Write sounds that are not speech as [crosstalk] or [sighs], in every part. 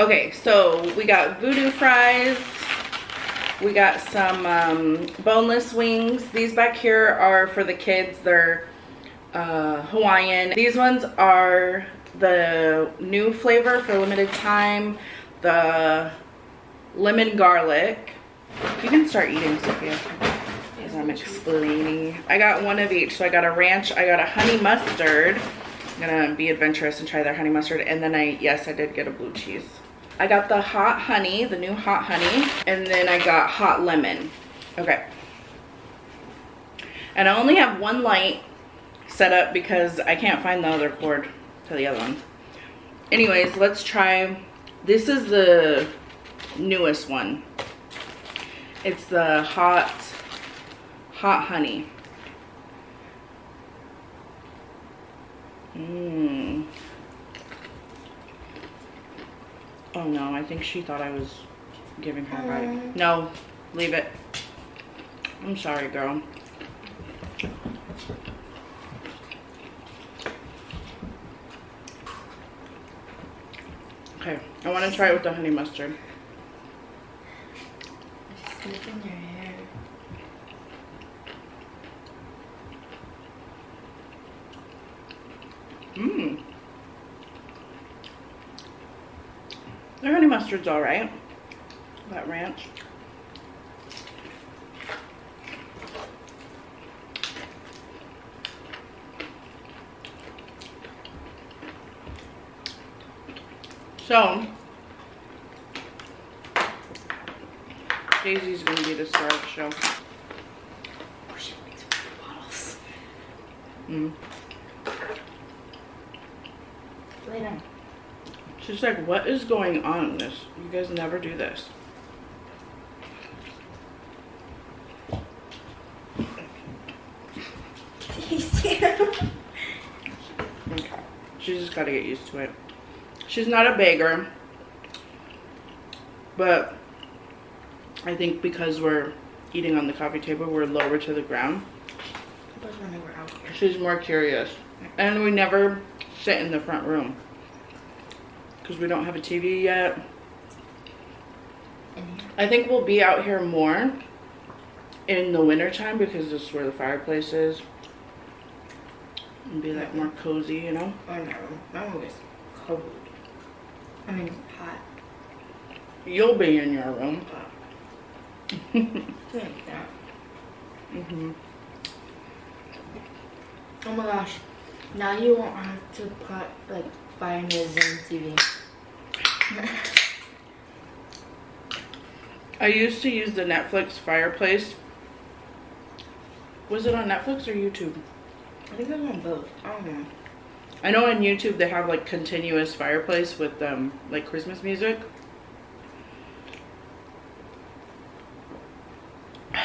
Okay, so we got voodoo fries. We got some um, boneless wings. These back here are for the kids. They're uh, Hawaiian. These ones are the new flavor for limited time. The lemon garlic. You can start eating, Sophia. Because I'm explaining. I got one of each. So I got a ranch. I got a honey mustard. I'm gonna be adventurous and try their honey mustard. And then I, yes, I did get a blue cheese. I got the hot honey, the new hot honey, and then I got hot lemon. Okay. And I only have one light set up because I can't find the other cord to the other one. Anyways, let's try, this is the newest one. It's the hot, hot honey. Mmm. Oh no, I think she thought I was giving her a bite. Uh. No, leave it. I'm sorry, girl. Okay, I want to try it with the honey mustard. Just your hair. Mmm. Mustard's alright. That ranch. So, Daisy's gonna be the star of the show. She makes bottles. Mm. Lay down. She's like, what is going on? This you guys never do this. Okay. [laughs] She's just gotta get used to it. She's not a beggar. But I think because we're eating on the coffee table, we're lower to the ground. But when they were out here. She's more curious. And we never sit in the front room. Because we don't have a TV yet. I think we'll be out here more in the wintertime because this is where the fireplace is. And be like more cozy, you know? Oh no, my room is cold. I mean hot. You'll be in your room. Like that. hmm Oh my gosh. Now you won't have to put like find your Zoom TV. I used to use the Netflix fireplace. Was it on Netflix or YouTube? I think I'm on both. I don't know. I know on YouTube they have like continuous fireplace with um like Christmas music. [sighs]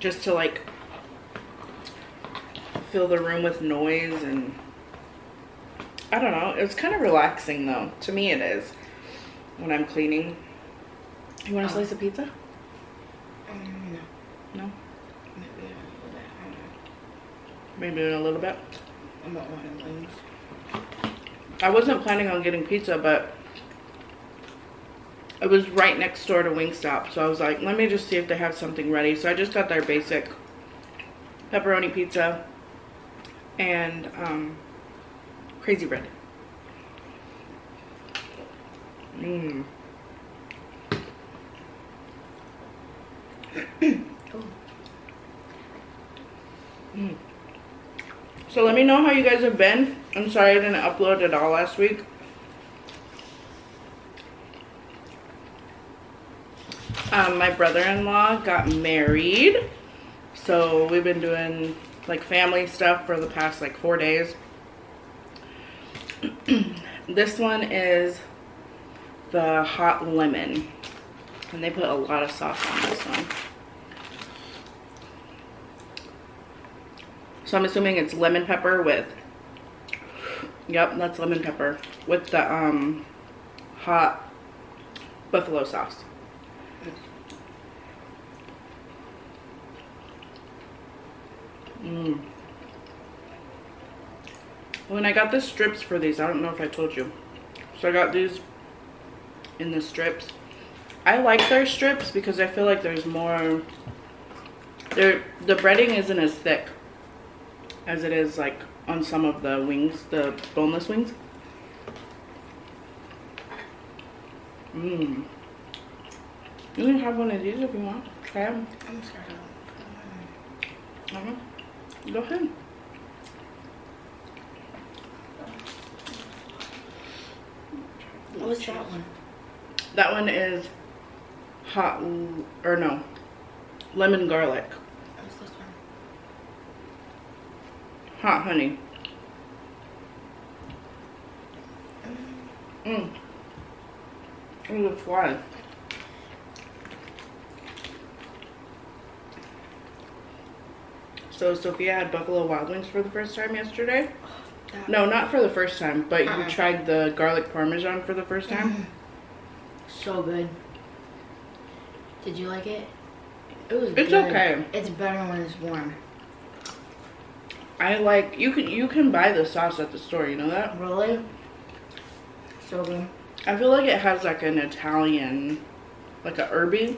Just to like fill the room with noise and I don't know. It was kind of relaxing though. To me it is. When I'm cleaning. You want a Oh. slice of pizza? Um, no. No? Maybe a little bit. I don't know. Maybe in a little bit. I'm not one of things. I wasn't planning on getting pizza, but it was right next door to Wingstop. So I was like, let me just see if they have something ready. So I just got their basic pepperoni pizza and um, crazy bread. Mmm. Oh. [coughs] Mm. So let me know how you guys have been. I'm sorry I didn't upload at all last week. Um, my brother-in-law got married. So we've been doing like family stuff for the past like four days. [clears throat] this one is the hot lemon. And they put a lot of sauce on this one. So I'm assuming it's lemon pepper with, yep, that's lemon pepper with the um, hot buffalo sauce. Mm. When I got the strips for these, I don't know if I told you. So I got these in the strips. I like their strips because I feel like there's more. There, the breading isn't as thick as it is like on some of the wings, the boneless wings. Mmm. You can have one of these if you want. Try them. I'm scared of Uh-huh. Go ahead. What was that one? That one is hot, or no, lemon garlic. What was this one? Hot honey. Mmm. Ooh, the fly. So Sophia had Buffalo Wild Wings for the first time yesterday. Oh. That No, not for the first time, but you Uh-uh. tried the garlic parmesan for the first time. [sighs] So good. Did you like it? It was It's good. okay. It's better when it's warm. I like you can you can buy the sauce at the store. You know that? Really? So good. I feel like it has like an Italian, like a herby.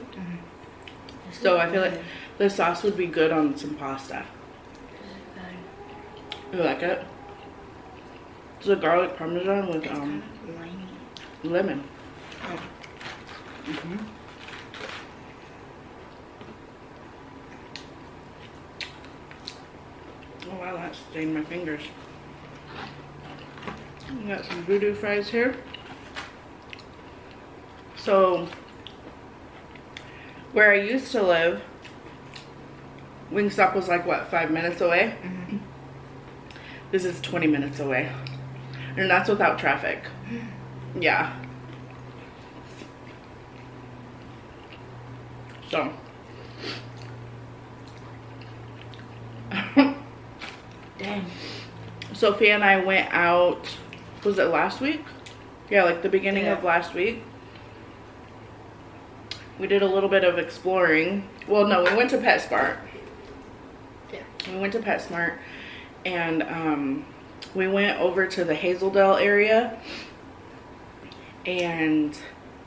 This So I feel like the sauce would be good on some pasta. This is good. You like it? It's a garlic parmesan with um kind of limey. lemon. Oh. hmm Oh wow, that stained my fingers. We got some voodoo fries here. So, where I used to live, Wingstop was like what, five minutes away? Mhm. This is 20 minutes away. And that's without traffic. Yeah. So. Dang. Sophia and I went out, was it last week? Yeah, like the beginning Yeah. of last week. We did a little bit of exploring. Well, no, we went to PetSmart. Yeah. We went to PetSmart and um, we went over to the Hazeldale area and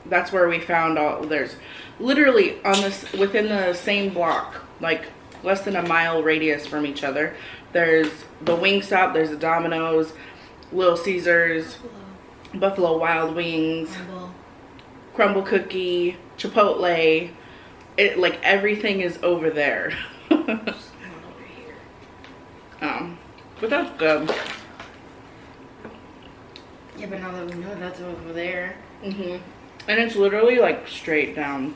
that's where we found all there's literally on this within the same block like less than a mile radius from each other there's the Wingstop there's the Domino's Little Caesars Hello. Buffalo Wild Wings Humble. Crumbl Cookie Chipotle it like everything is over there [laughs] over um but that's good Yeah, but now that we know that's over there. hmm And it's literally like straight down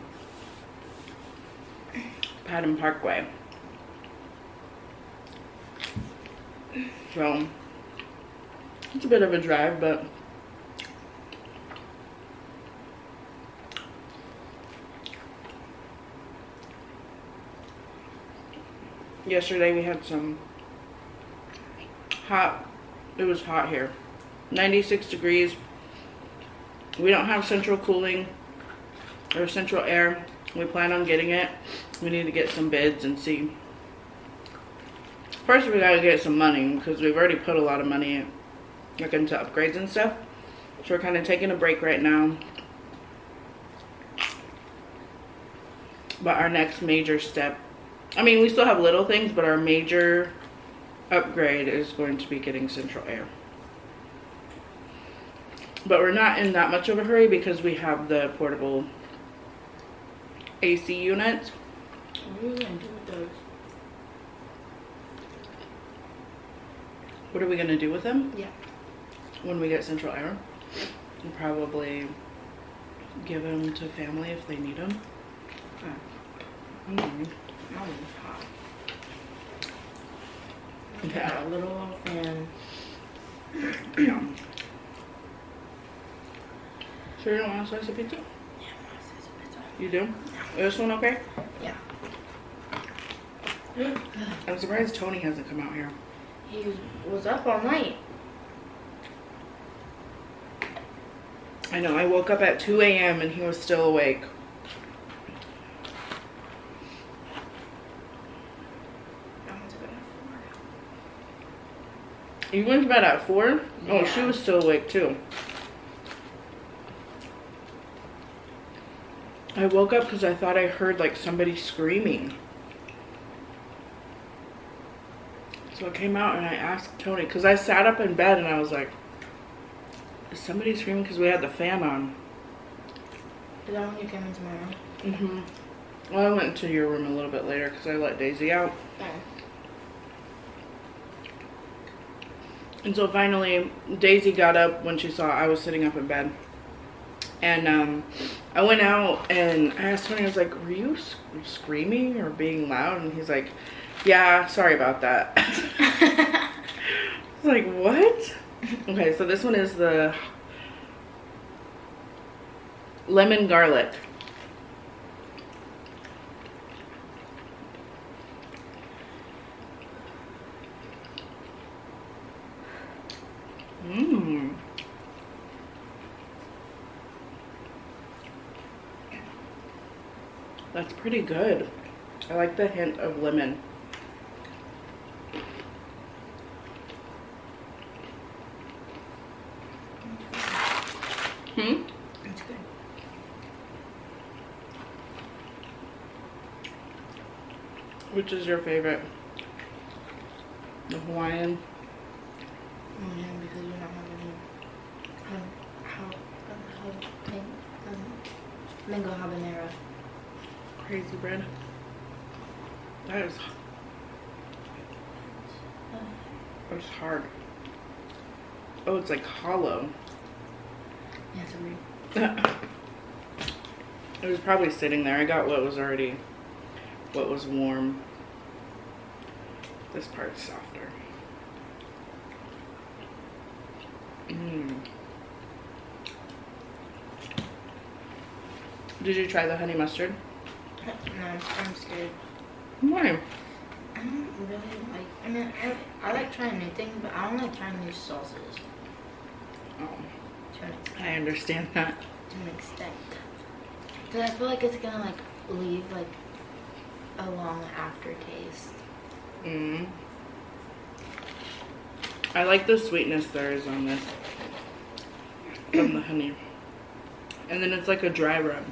Patton Parkway. So it's a bit of a drive, but yesterday we had some hot it was hot here 96 degrees we don't have central cooling or central air. We plan on getting it. We need to get some bids and see. First, we gotta get some money because we've already put a lot of money like into upgrades and stuff. So we're kind of taking a break right now. But our next major step, I mean, we still have little things, but our major upgrade is going to be getting central air. But we're not in that much of a hurry because we have the portable AC units. What are we gonna do with those? What are we gonna do with them Yeah. when we get central air? We'll probably give them to family if they need them. Mm. That was hot. Yeah. A little. [clears throat] Yeah. You don't want a slice of pizza? Yeah, my sister pizza. You do? Is this one okay? Yeah. [gasps] I'm surprised Tony hasn't come out here. He was, up all night. I know, I woke up at 2 a.m. and he was still awake. I went to bed at four. You went to bed at 4? Oh, she was still awake too. I woke up because I thought I heard like somebody screaming. So I came out and I asked Tony because I sat up in bed and I was like, "Is somebody screaming?" Because we had the fan on. Is that when you came into my room? Mhm. Well, I went into your room a little bit later because I let Daisy out. Oh. And so finally, Daisy got up when she saw I was sitting up in bed. And um, I went out and I asked Tony, I was like, were you sc- screaming or being loud? And he's like, yeah, sorry about that. [laughs] I was like, what? Okay, so this one is the lemon garlic. Mmm. That's pretty good. I like the hint of lemon. Hmm? It's good. Which is your favorite? The Hawaiian? Oh yeah, because you're not having um, how, how, mango habanero. Crazy bread. That is uh. that's hard. Oh, it's like hollow. Yeah, it's weird. [laughs] It was probably sitting there. I got what was already, what was warm. This part's softer. Mmm. Did you try the honey mustard? No, I'm scared. Why? I don't really like. I mean, I, I like trying new things, but I don't like trying new sauces Oh, to an extent. I understand that. To an extent. Cause I feel like it's gonna like leave like a long aftertaste. Mm. I like the sweetness there is on this from the honey. And then it's like a dry rub.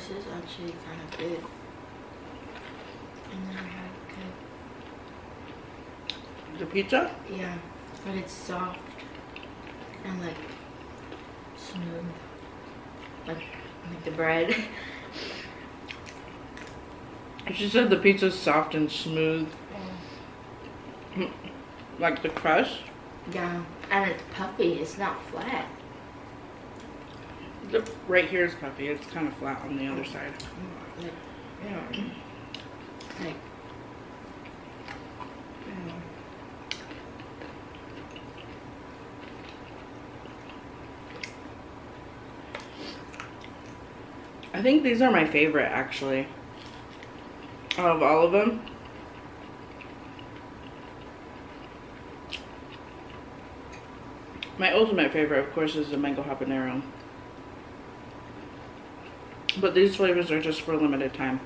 This is actually kind of good. And then I had The pizza? Yeah, but it's soft and like smooth, like like the bread. [laughs] She said the pizza's soft and smooth, like the crust. yeah, and it's puffy. It's not flat. The, right here is puffy. It's kind of flat on the other mm. side. Like, like. you. I think these are my favorite actually. Out of all of them. My ultimate favorite, of course, is the mango habanero. But these flavors are just for limited time.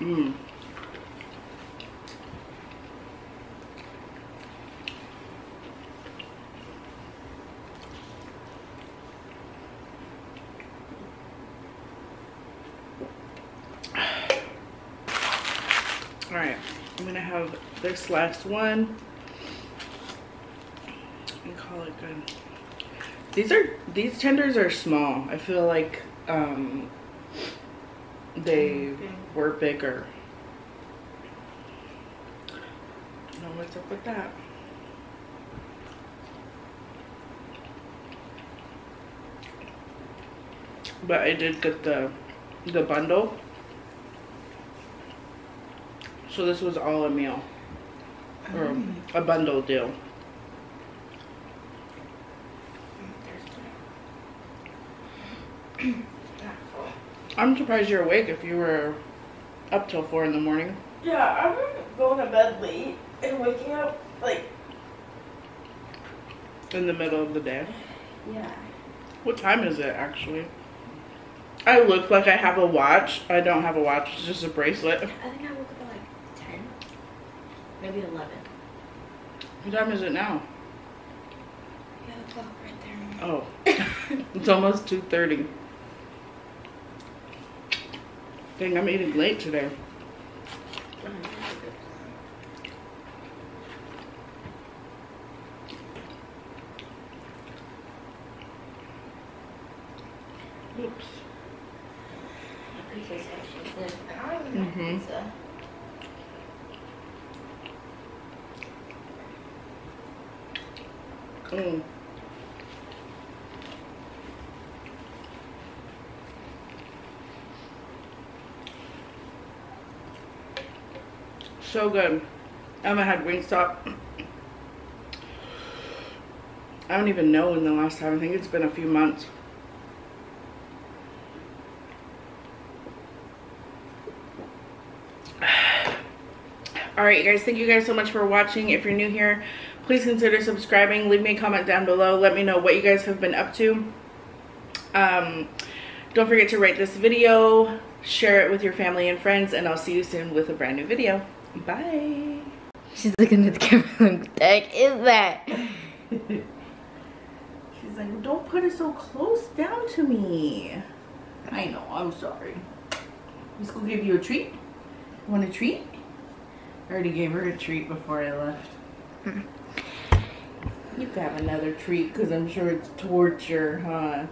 Mmm. All right, I'm gonna have this last one and call it good. These are these tenders are small. I feel like um, they Okay. were bigger. Know what's up with that? But I did get the the bundle. So this was all a meal or Mm. a bundle deal. Not full. [clears throat] I'm surprised you're awake if you were up till four in the morning. Yeah, I've been going to bed late and waking up like In the middle of the day. yeah. What time is it actually? I look like I have a watch. I don't have a watch, it's just a bracelet. I think I woke up at like ten, maybe eleven. What time is it now? Clock right there. Oh, [laughs] it's almost 2.30. I'm eating late today. Oops. My pizza's actually good. I don't even Mhm. like pizza. Mm. So good. Haven't had Wingstop. I don't even know when the last time. I think it's been a few months. All right, you guys. Thank you guys so much for watching. If you're new here, please consider subscribing. Leave me a comment down below. Let me know what you guys have been up to. Um, don't forget to rate this video, share it with your family and friends, and I'll see you soon with a brand new video. Bye. She's looking at the camera [laughs] like, what the heck is that? [laughs] She's like, don't put it so close down to me. I know, I'm sorry. Miss School give you a treat? Want a treat? I already gave her a treat before I left. Hmm. You can have another treat because I'm sure it's torture, huh?